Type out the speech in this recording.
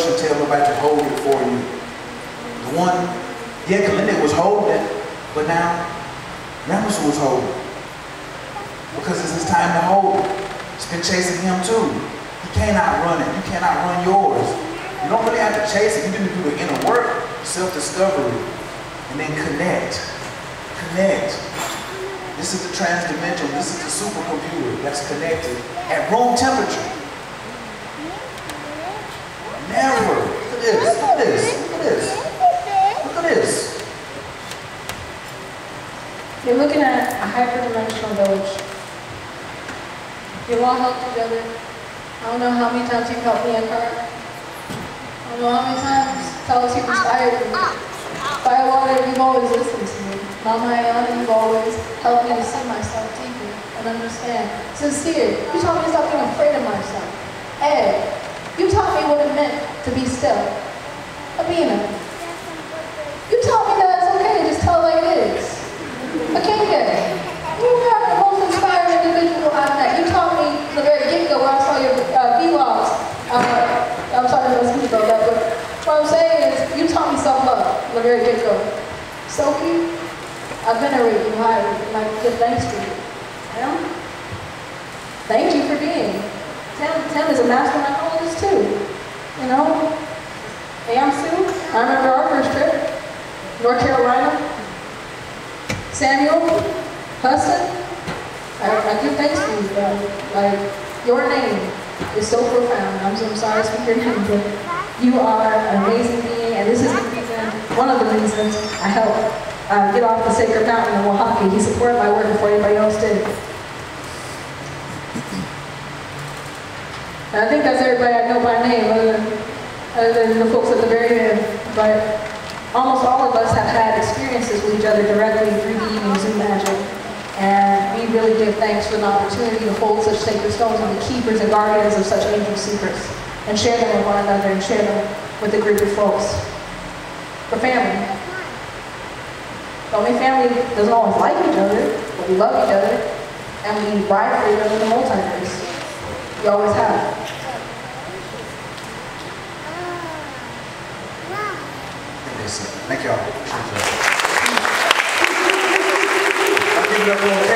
and tell nobody to hold it for you. The one, yeah, Kalinick was holding it, but now Ramesses was holding it. Because it's his time to hold it. It's been chasing him too. He cannot run it. You cannot run yours. You don't really have to chase it. You need to do the inner work, self-discovery, and then connect. Connect. This is the transdimensional. This is the supercomputer that's connected at room temperature. Never. Look at this. Look at this. Look at this. Look at this. You're looking at a hyperdimensional village. You all help each other. I don't know how many times you've helped me, Eckhart. I don't know how many times Fellas, you've inspired me. by Firewater, you've always listened to me. Mama Ayana, you've always helped me to see myself deeper and understand. Sincere, you taught me to stop being afraid of myself. Ed, you taught me what it meant to be still. Abina, you taught me that it's okay to just tell it like it is. Akinke, you are the most inspiring individual I've met. You taught me the very get-go where I saw your uh, vlogs. Uh, I'm sorry to speak about that, but what I'm saying is you taught me very get-go. Sophie, I venerate you highly and I give thanks to you. Tim, thank you for being. Tim, Tim is a master mycologist too. You know? Hey, I'm Sue. I remember our first trip, North Carolina. Samuel, Hudson, I, I give thanks to you, bro. Like, your name is so profound. I'm so sorry to speak your name, but you are an amazing being, and this is one of the reasons I helped uh, get off the sacred mountain in Oaxaca. He supported my work before anybody else did. And I think that's everybody I know by name, other than, other than the folks at the very end. But almost all of us have had experiences with each other directly through the evening Zoom magic. And we really give thanks for the opportunity to hold such sacred stones and be keepers and guardians of such ancient secrets and share them with one another and share them with a group of folks. For family. The only family doesn't always like each other, but we love each other and we ride for each other in the multiverse. We always have. Thank y'all. Y'all. You.